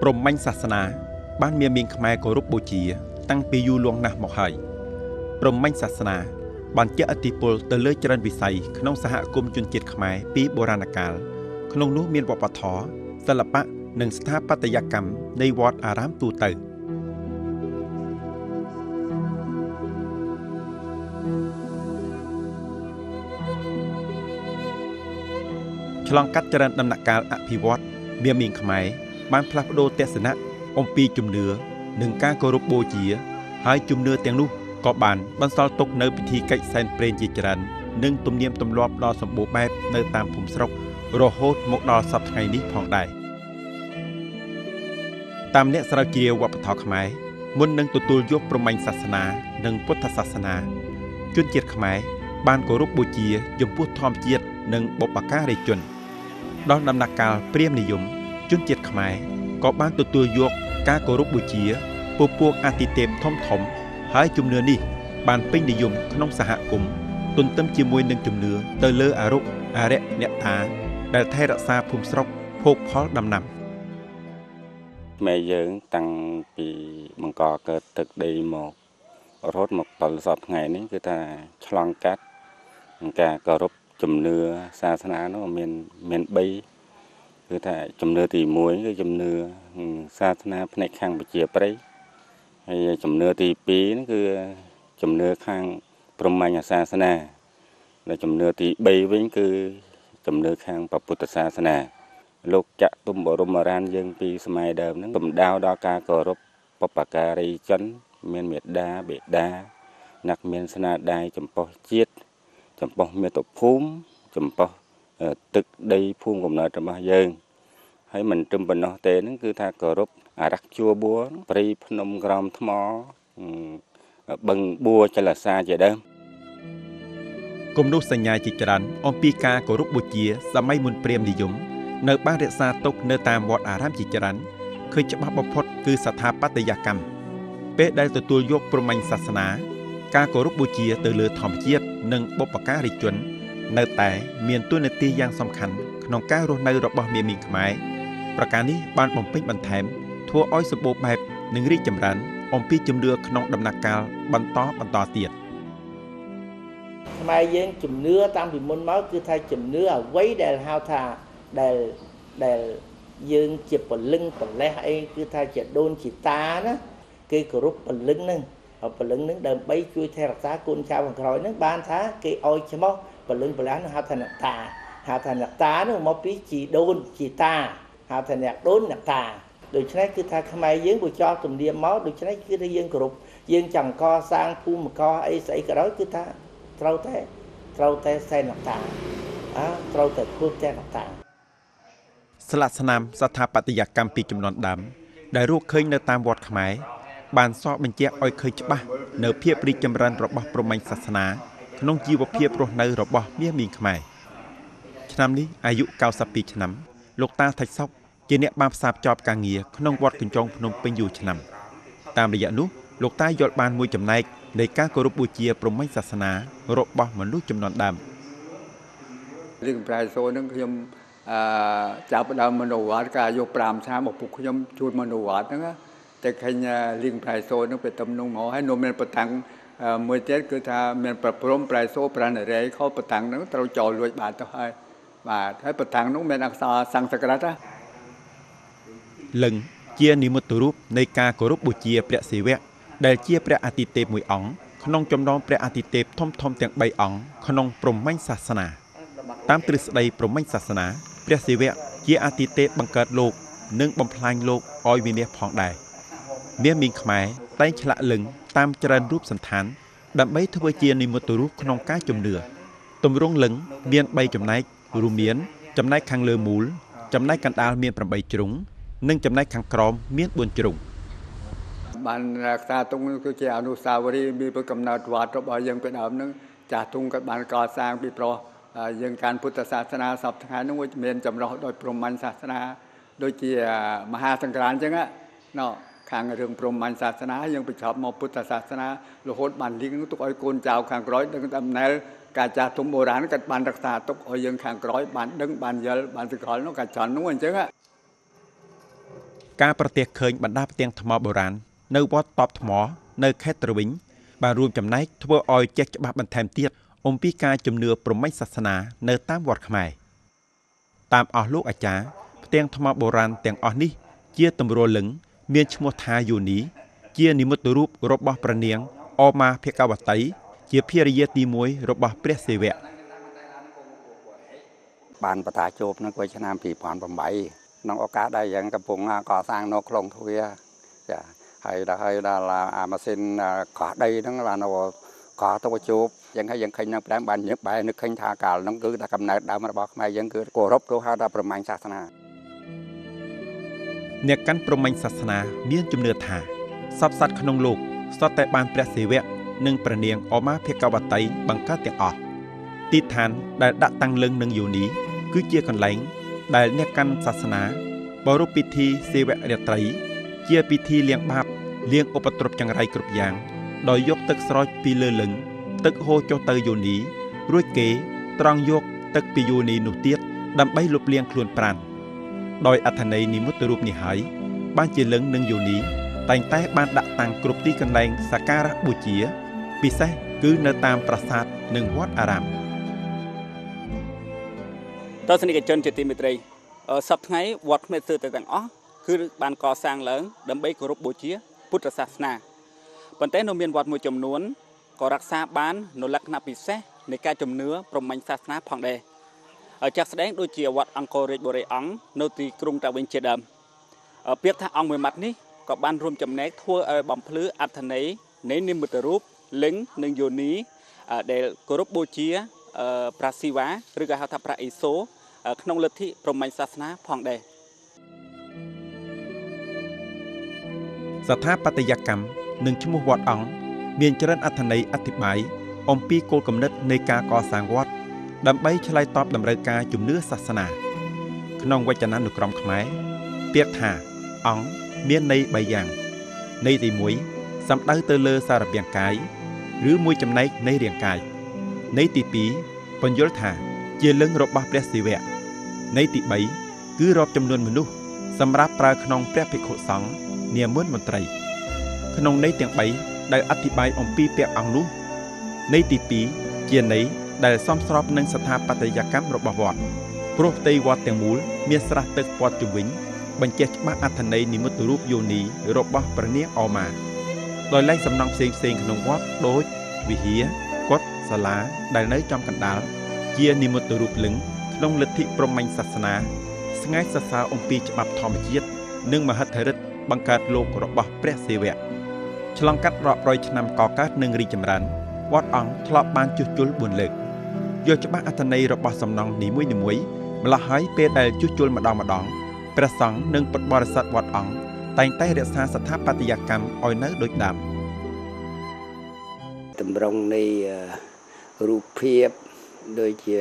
ព្រហ្មញ្ញសាសនា បានមានមានខ្មែរគោរពបូជា តាំងពីយូរលង់ណាស់មកហើយព្រហ្មញ្ញសាសនា បានជះឥទ្ធិពលទៅលើច្រើនវិស័យក្នុងសហគមន៍ជនជាតិខ្មែរពីបុរាណកាល ក្នុងនោះមានវប្បធម៌សិល្បៈនិងស្ថាបត្យកម្មនៃវត្តអារាមទូទៅឆ្លងកាត់ចរន្តដំណាក់កាលអភិវឌ្ឍមានមានខ្មែរ បានផ្លាស់ប្ដូរទស្សនៈអំពីជំនឿនិងការគោរពបូជា ហើយជំនឿទាំងនោះក៏បានបន្សល់ទុកនៅពិធីកិច្ចសែនព្រេនជាច្រើននិងទំនៀមទម្លាប់ដ៏សម្បូរបែបនៅតាមភូមិស្រុក រហូតមកដល់សប្តាហ៍ថ្ងៃនេះផងដែរតាមអ្នកស្រាវជ្រាវវប្បធម៌ខ្មែរមុននឹងទទួលយកប្រមាញ់សាសនា និងពុទ្ធសាសនាជនជាតិខ្មែរបានគោរពបូជាចំពោះធម្មជាតិនិងបុព្វការីជន ដល់ដំណាក់កាលព្រាហ្មណ៍និយម ជនជាតិខ្មែរក៏បានទទួលយកការគោរពបូជាពពួកអាទិទេពធំធំ ហើយជំនឿនេះ បានពេញនិយមក្នុងសហគមន៍ទន្ទឹមជាមួយនឹងជំនឿទៅលើអរុអរិយអ្នកតាដែលថែរក្សាភូមិស្រុកភោគផលដំណាំម៉ែយើងតាំងពីបង្កកើតទឹកដីមករហូតមកដល់សពថ្ងៃនេះគឺថាឆ្លងកាត់ការគោរពជំនឿសាសនានោះមានមាន3 គឺថាជំនឿទី1គឺជំនឿសាសនាផ្នែកខាងវិជាប្រិយហើយជំនឿទី2គឺជំនឿខាងព្រហ្មញ្ញសាសនាហើយជំនឿទី3វិញគឺជំនឿខាងពុទ្ធសាសនាលោកចតុមបរមរានយើងពីសម័យដើមហ្នឹងកំដៅដល់ការគោរពបបការីជនមានមេត្តាបេតាណាក់មានស្នាដៃចំពោះជាតិចំពោះមាតុភូមិចំពោះ ទឹកដីភូមិកំណើតរបស់យើងហើយមិនត្រឹមប៉ុណ្ណោះទេហ្នឹងគឺថាគោរពអារក្សជួបួរព្រៃភ្នំក្រំថ្មបឹងបួចលសាជាដើមគំនូសសញ្ញាជាច្រើនអំពីការគោរពបូជាសម័យមុនព្រាហ្មណ៍និយមនៅបានរក្សាទុកនៅតាមវត្តអារាមជាច្រើនឃើញច្បាស់បំផុតគឺស្ថាបត្យកម្មពេលដែលទទួលយកព្រហ្មញ្ញសាសនា ការគោរពបូជាទៅលើធម្មជាតិនិងបុព្វការីជន នៅតែមានតួនាទីយ៉ាងសំខាន់ក្នុងការរស់នៅរបស់មាមីខ្មែរប្រការនេះបានបំពេញបន្ថែមធ្វើឲ្យសម្បូរបែបនិងរីកចម្រើនអំពីជំនឿក្នុងដំណាក់កាលបន្តបន្តទៀតខ្មែរយើងជំនឿតាំងពីមុនមកគឺថាជំនឿអ្វីដែលហៅថាដែលដែលយើងជាពលឹងប្រលេះអីគឺថាជាដូនជាតាណាគេគោរពពលឹងហ្នឹងពលឹងនឹងដើម្បីជួយថែរក្សាកូនចៅខាងក្រោយនឹងបានថាគេឲ្យឈ្មោះ ពលឹងពលះនឹងហៅថាអ្នកតាហៅថាអ្នកតានឹងមកពីជីដូនជីតាហៅថាអ្នកដូនអ្នកតាដូច្នេះគឺថាខ្មែរយើងបើចោលទំនៀមមកដូច្នេះគឺថាយើងគោរពយើងចង់កសាងភូមិកអីស្អីក៏ដោយគឺថាត្រូវតែត្រូវតែសែនអ្នកតាអើត្រូវតែធ្វើតែអ្នកតាស្លាកស្នាមស្ថាបត្យកម្មពីចំនួនដើមដែលរកឃើញនៅតាមវត្តខ្មែរបានសរបញ្ជាក់ឲ្យឃើញច្បាស់នៅភាពរីកចម្រើនរបស់ព្រហ្មញ្ញសាសនា ក្នុងជីវភាពរស់នៅរបស់មាសមីងខ្មែរឆ្នាំនេះអាយុ92ឆ្នាំលោកតាថៃសុកជាអ្នកបានផ្សារភ្ជាប់ការងារក្នុងវត្តកញ្ចុងភ្នំពេញយូរឆ្នាំតាមរយៈនោះលោកតាយល់បានមួយចំណែកនៃការគោរពបូជាព្រហ្មញ្ញសាសនារបស់មនុស្សចំនួនដើមរឿងប្រែសូននឹងខ្ញុំអឺចាប់ដើមមនោវត្តការយក5ឆ្នាំមកពុកខ្ញុំជួយមនោវត្តហ្នឹងតែឃើញលៀងប្រែសូននឹងទៅទំនងមកហើយនោះមានប្រតាំង មួយទៀតគឺថាមានប្រព្រំប្រែសូប្រាណរេខោប្រតាំងហ្នឹងត្រូវចោលលួចបានទៅហើយបាទហើយប្រតាំងនោះមានអក្សរសង្ស្ក្រឹតណាលឹងជានិមិត្តរូបនៃការគោរពបូជាព្រះសិវៈដែលជាព្រះអាទិទេពមួយអង្គក្នុងចំណោមព្រះអាទិទេពធំធំទាំង3អង្គក្នុងព្រហ្មញ្ញសាសនា តាមទ្រឹស្ដីព្រហ្មញ្ញសាសនាព្រះសិវៈជាអាទិទេពបង្កើតលោក និងបំផ្លាញលោកឲ្យវិនាសផងដែរមាសមីងខ្មែរ តែងឆ្លាក់លឹងតាមច្រើនរូបសន្តាន ដើម្បីធ្វើជានិមិត្តរូបក្នុងការជំនឿទម្រង់លឹងមាន3ចំណែករួមមាន ចំណែកខាងលើមូល ចំណែកកណ្ដាលមាន8ជ្រុង និងចំណែកខាងក្រោមមាន4ជ្រុងបានរក្សាទុកគឺជាអនុស្សាវរីយ៍មានប្រកំណត់វត្តរបស់យើងពីដើមហ្នឹងចាស់ទុំក៏បានកសាងពីព្រោះយើងការពុទ្ធសាសនាសពថ្ងៃហ្នឹងមានចម្រុះដោយព្រហ្មញ្ញសាសនា ដូចជាមហាសង្ក្រានអញ្ចឹងណោ ខាងរឿងព្រហ្មញ្ញសាសនាយើងបញ្ចប់មកពុទ្ធសាសនារហូតបានលីងទុកឲ្យកូនចៅខាងក្រោយដឹងដំណើរការចាស់ទុំបុរាណក៏បានរក្សាទុកឲ្យយើងខាងក្រោយបានដឹងបានយល់បានស្គាល់នោះក៏ចន់នោះអញ្ចឹងការប្រទះឃើញបណ្ដាផ្ទាំងថ្មបុរាណនៅវត្តតបថ្ម នៅខេត្តត្រវិញបានរួមចំណែកធ្វើឲ្យចេះច្បាស់បន្ថែមទៀតអំពីការជំនឿប្រមិញសាសនានៅតាមវត្តខ្មែរតាមអស់លោកអាចារ្យផ្ទាំងថ្មបុរាណទាំងអស់នេះ ជាទម្រលឹង មានឈ្មោះថាយូនី ជានិមិត្តរូបរបស់ព្រះនាងអមាភិកវតីជាភរិយាទី1របស់ព្រះសិវៈបានបតាជួបនៅឆ្នាំ2008ក្នុងឱកាសដែលយើងកំពុងកសាងនៅខ្លងទ្វាចាហើយដល់ហើយដល់អាម៉ាស៊ីនកោះដីហ្នឹងបានកោះទៅជួបយ៉ាងហើយយើងឃើញនៅផ្ដើមបានញឹកបែរនឹកឃើញថាកាលហ្នឹងគឺថាកំណើតដើមរបស់ខ្មែរយើងគឺគោរពទៅហៅថាប្រមាញ់សាសនា អ្នកកាន់ប្រមាញ់សាសនាមានជំនឿថាសពសត្វក្នុងលោកសុទ្ធតែបានព្រះសិវៈនិងព្រះនាងអមាភិកវតីបង្កើតទាំងអស់ទីឋានដែលដាក់តាំងលឹងនឹងយូនីគឺជាកន្លែងដែលអ្នកកាន់សាសនាបរិបពិធីសេវរាត្រី ជាពិធីលាងបាបលាងឧបទ្រពចង្រៃគ្រប់យ៉ាងដោយយកទឹកស្រោចពីលើលឹង ទឹកហូរចុះទៅយូនីរួចគេត្រង់យកទឹកពីយូនីនោះទៀតដើម្បីលុបលាងខ្លួនប្រាណ ដោយអត្ថន័យនិមិត្តរូបនេះហើយបានជាលឹងនិងយូនីតែងតែបានដាក់តាំងគ្រប់ទីកន្លែងសក្ការៈបូជា ពិសេសគឺនៅតាមប្រាសាទនិងវត្តអារាមទស្សនិកជនជាទីមេត្រីសប្តាហ៍ថ្ងៃវត្តខ្មែរទើទាំងអស់គឺបានកសាងឡើងដើម្បីគោរពបូជា ពុទ្ធសាសនាប៉ុន្តែនៅមានវត្តមួយចំនួនក៏រក្សាបាននូវលក្ខណៈពិសេសនៃការជំនឿប្រមាញ់សាសនាផងដែរ ជាក់ស្ដែងដូចជាវត្តអង្គររាជបុរីអង្គនៅទីក្រុងតាវិញជាដើមពាក្យថាអង្គមួយម៉ាត់នេះក៏បានរួមចំណែកធ្វើឲ្យបំភ្លឺអត្ថន័យនៃនិមិត្តរូបលិង្គនិងយោនីដែលគោរពបូជាប្រាស៊ីវ៉ាឬក៏ហៅថាប្រាអ៊ីសូក្នុងលទ្ធិព្រហ្មញ្ញសាសនាផងដែរស្ថាបត្យកម្មនិងឈ្មោះវត្តអង្គមានច្រើនអត្ថន័យអធិប្បាយអំពីគោលគំនិតនៃការកសាងវត្ត ដើម្បីឆ្លើយតបតម្រូវការជំនឿសាសនា ក្នុងវចនានុក្រមខ្មែរពាក្យថាអង្គមានន័យ3យ៉ាងន័យទី1សំដៅទៅលើសារពាង្គកាយឬមួយចំណែកនៃរាងកាយន័យទី2ពន្យល់ថាជាលឹងរបស់ព្រះសិវៈន័យទី3គឺរាប់ចំនួនមនុស្សសម្រាប់ប្រើក្នុងព្រះភិក្ខុសង្ឃនាមមន្ត្រី ក្នុងន័យទាំង3ដែលអធិប្បាយអំពីពាក្យអង្គនោះន័យទី2ជាន័យ ដែលសមស្របនឹងស្ថាបត្យកម្មរបស់វត្តព្រោះផ្ទៃវត្តទាំងមូលមានស្រះទឹកព័ទ្ធជុំវិញបញ្ជាក់ច្បាស់អត្ថន័យនិមិត្តរូបយោនីរបស់ព្រះនាងអមាដោយលែងសំណង់ផ្សេងផ្សេងក្នុងវត្តដូចវិហារកុដិសាលាដែលនៅចំកណ្ដាលជានិមិត្តរូបលឹងក្នុងលទ្ធិព្រហ្មញ្ញសាសនា ស្ងាយសរសើរអំពីច្បាប់ធម្មជាតិនិងមហិទ្ធិឫទ្ធិបង្កើតលោករបស់ព្រះសិវៈឆ្លងកាត់រាប់រយឆ្នាំកកើតនិងរីកចម្រើនវត្តអង្គធ្លាប់បានជួសជុល4លើក យកច្បាស់អត្ថន័យរបស់សំណង់នីមួយៗម្ល៉េះហើយពេលដែលជួសជុលម្ដងម្ដងព្រះសង្ឃនិងពុទ្ធបរិស័ទវត្តអង្គតែងតែរក្សាស្ថាបត្យកម្មឲ្យនៅដូចដើមតម្រង់នៃរូបភាពដូចជា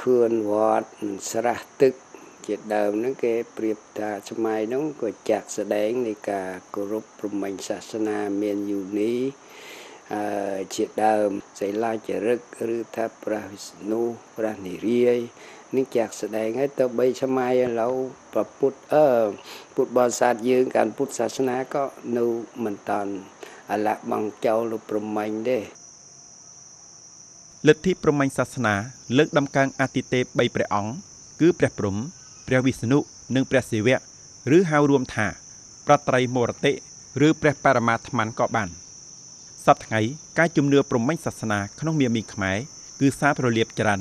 ខឿនវត្តស្រះទឹកជាដើមហ្នឹងគេប្រៀបថាសម័យហ្នឹងក៏ចាក់ស្ដែងនៃការគោរពព្រហ្មញ្ញសាសនាមានយូនីអឺ ជាដើមសិលាចារឹកឬថាព្រះវិស្ណុព្រះនិរាយនេះចាក់ស្ដែងហើយទៅបីសម័យឥឡូវប្រពុតអឺពុទ្ធបរិស័ទយើងការពុទ្ធសាសនាក៏នៅមិនតាន់អលៈបងចោលឬប្រមាញ់ទេលទ្ធិព្រហ្មញ្ញសាសនា លើកដំកើងអតិទេព3ព្រះអង្គគឺព្រះព្រំព្រះវិស្ណុនិងព្រះសិវៈឬហៅរួមថា ប្រត្រៃមរតិឬព្រះបរមាត្ម័នក៏បាន សប្តាហ៍ថ្ងៃការជំនឿព្រហ្មញ្ញសាសនាក្នុងមាមីខ្មែរគឺសារប្រលាបច្រើន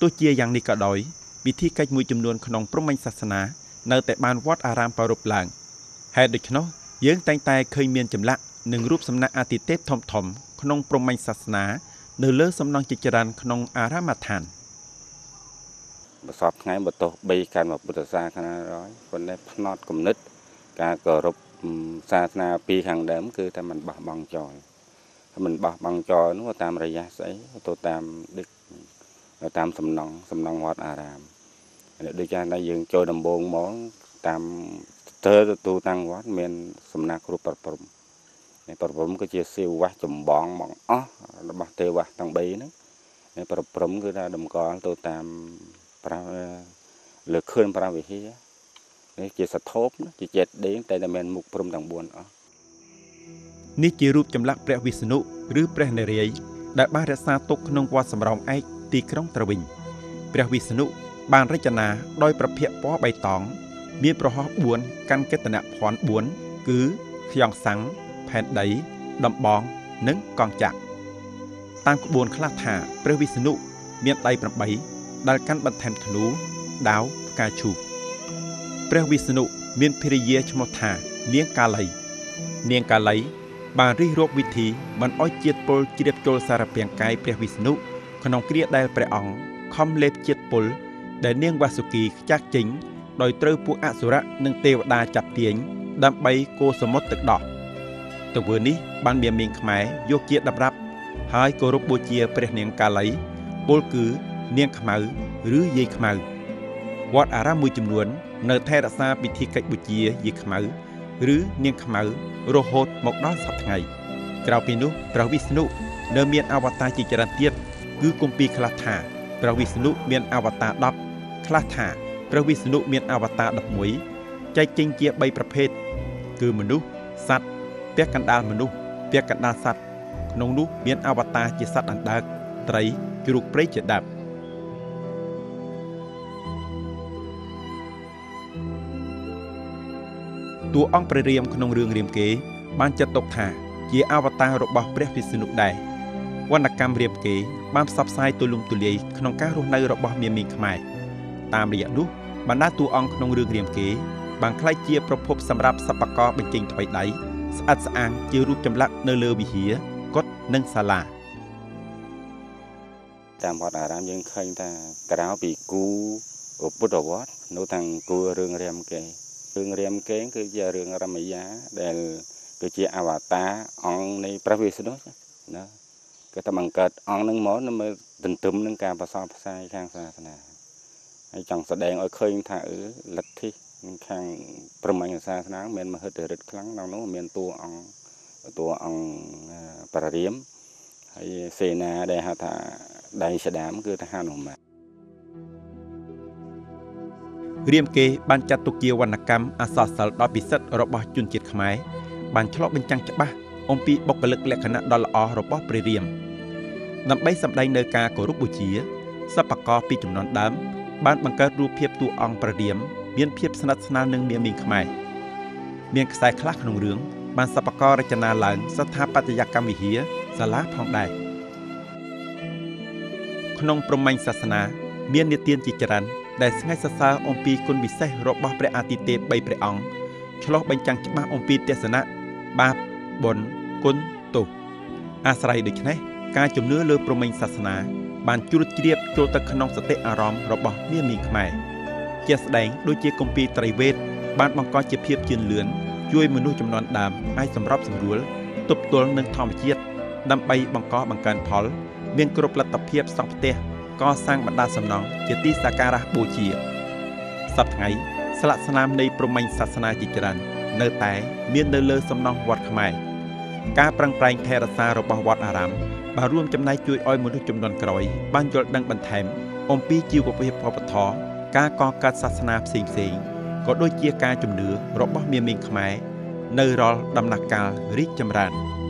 ទោះជាយ៉ាងនេះក៏ដោយពិធីកិច្ចមួយចំនួនក្នុងព្រហ្មញ្ញសាសនានៅតែបានវត្តអារាមប្រារព្ធឡើងហេតុដូច្នោះយើងតែងតែឃើញមានចម្លាក់និងរូបសំណាកអាទិទេពធំធំក្នុងព្រហ្មញ្ញសាសនា នៅលើសំណង់ជាច្រើនក្នុងអារាមដ្ឋានបសពថ្ងៃបទោះ3កាន់ពុទ្ធសាសនាហើយប៉ុន្តែផ្នត់គំនិត ការគោរពសាសនាពីខាងដើមគឺតែมันបោះបង់ចោល មិនបោះបង់ចោលនោះតាមរយៈស្អីទៅតាមដឹកតាមសំណង់សំណង់វត្តអារាមដូចចាតែយើងចូលដំបងមកតាមស្ទើរទូតាំងវត្តមាន សំណាក់គ្រូប្រព្រំប្រព្រំគឺជាសិវៈចម្បងមកអស់របស់ទេវៈទាំង3ហ្នឹងប្រព្រំគឺថាតម្កល់ទៅតាមប្រាលើខឿនប្រាវិហារនេះជាសធោបជាចេតដេងតែតែមានមុខព្រំទាំង4អស់ នេះជារូបចម្លាក់ព្រះវិស្ណុឬព្រះនារាយណ៍ដែលបានរក្សាទុកក្នុងវត្តសំរោងឯកទីក្រុងត្រវិញព្រះវិស្ណុបានរចនាដោយប្រភពពណ៌បៃតង មានប្រហោះ4កាន់កេតនភ័ណ្ឌ4គឺខ្យងសាំងផែនដី ដំបងនិងកងចក្រតាមក្បួនខ្លះថាព្រះវិស្ណុមានដៃ8ដែលកាន់បន្ថែមធ្នូដាវផ្កាឈូកព្រះវិស្ណុមានភរិយាឈ្មោះថានាងកាលី នាងកាលី បានរិះរោបវិធីមិនអោយជាតិពុលជ្រាបចូលសារពាង្គកាយព្រះវិស្ណុក្នុងគ្រាដែលព្រះអង្គខំលេបជាតិពុលដែលនាងវាសុគីខ្ចាស់ចេញដោយត្រូវពួកអសុរៈនិងទេវតាចាប់ទាញដើម្បីកោសមុទ្រទឹកដោះទង្វើនេះបានមានមានខ្មែរយកជាតម្រាប់ហើយគោរពបូជាព្រះនាងកាលីពលគឺនាងខ្មៅឬយាយខ្មៅវត្តអារាមមួយចំនួន នៅថែរក្សាពិធីកិច្ចបូជាយាយខ្មៅ ឬនាងខ្មៅរហូតមកដល់សប្តាហ៍ថ្ងៃក្រៅពីនោះព្រះវិស្ណុនៅមានអវតារជាច្រើនទៀតគឺគម្ពីរខ្លះថាព្រះវិស្ណុមានអវតារ10ខ្លះថាព្រះវិស្ណុមានអវតារ11ចែកចេញជា3ប្រភេទគឺមនុស្សសត្វពះកណ្ដាលមនុស្សពះកណ្ដាលសត្វក្នុងនោះមានអវតារជាសត្វអណ្ដើកត្រីជ្រូកព្រៃជាដើម តួអង្គព្រះរាមក្នុងរឿងរាមកេរ្តិ៍បានចាត់ទុកថា ជាអវតាររបស់ព្រះវិស្ណុដែរវណ្ណកម្មរាមកេរ្តិ៍បានផ្សព្វផ្សាយទូលំទូលាយក្នុងការរស់នៅរបស់មាមីខ្មែរតាមរយៈនោះបណ្ដាតួអង្គក្នុងរឿងរាមកេរ្តិ៍បានក្លាយជាប្រភពសម្រាប់សិប្បករបញ្ចេញថ្មីដៃស្អិតស្អាងជារូបចម្លាក់នៅលើវិហារកុដិនិងសាលាតាមវត្តអារាមយើងឃើញថាក្រៅពីគូពុទ្ធវត្តនៅទាំងគូរឿងរាមកេរ្តិ៍ រឿងរាមកេរ្តិ៍គឺជារឿងរមយាដែលគឺជាអវតារអង្គនៃព្រះវិស្ណុណាគឺថាបង្កើតអង្គនឹងមកនៅទន្ទឹមនឹងការប្រសពផ្សាយខាងសាសនាហើយចង់ស្ដែងឲ្យឃើញថាអឺលទ្ធិខាងព្រហ្មញ្ញសាសនាមានមហិទ្ធិឫទ្ធិខ្លាំងក្នុងនោះមានតួអង្គតួអង្គប្ររាមហើយសេនាដែលហៅថាដៃស្ដាមគឺថាហនុមាន រាមកេរ្តិ៍បានចាត់ទុកជាវណ្ណកម្មអសរសិល្ប៍ដ៏ពិសិដ្ឋរបស់ជនជាតិខ្មែរបានឆ្លុះបញ្ចាំងច្បាស់អំពីបុគ្គលិកលក្ខណៈដ៏ល្អរបស់ព្រះរាមដើម្បីសម្ដែងនៅការគោរពបូជាសិប្បករពីចំនួនដើម បានបង្កើតរូបភាពតួអង្គព្រះរាមមានភាពស្និទ្ធស្នាលនឹងមាមីងខ្មែរមានខ្សែខ្លះក្នុងរឿងបានសិប្បកររចនាឡើងស្ថាបត្យកម្មវិហារសាលាផងដែរក្នុងព្រហ្មញ្ញសាសនា មាននិទានជាច្រើនដែលស្ងាត់សរសើរអំពីគុណវិសេសរបស់ព្រះអាទិទេព3ព្រះអង្គឆ្លោះបញ្ចាំងច្បាស់អំពីទស្សនៈបាបបុណ្យគុណទោសអាស្រ័យដូច្នេះការជំនឿលើព្រហ្មញ្ញសាសនា បានជ្រួតជ្រាបចូលទៅក្នុងសតិអារម្មណ៍របស់មាមីខ្មែរជាស្ដែងដូចជាគម្ពីរត្រីវេទបានបង្កជាភាពជឿនលឿនជួយមនុស្សចំនួនដើមអាចសម្របសម្រួលទប់ទល់នឹងធម្មជាតិដើម្បីបង្កបង្កើនផល មានគ្រប់លទ្ធភាពសង់ផ្ទះ កសាងបណ្ដាសំណង់ជាទីសក្ការៈបូជាសប្តាហ៍ថ្ងៃស្លាកស្នាមនៃព្រហ្មញ្ញសាសនាជាច្រើននៅតែមាននៅលើសំណង់វត្តខ្មែរការប្រឹងប្រែងថែរក្សារបស់វត្តអារាមបានរួមចំណែកជួយឲ្យមនុស្សចំនួនក្រោយបានយល់ដឹងបន្ថែមអំពីជីវភាពវប្បធម៌ការកកើតសាសនាផ្សេងផ្សេងក៏ដូចជាការជំនឿរបស់មាមីងខ្មែរនៅរាល់ដំណាក់កាលរីកចម្រើន។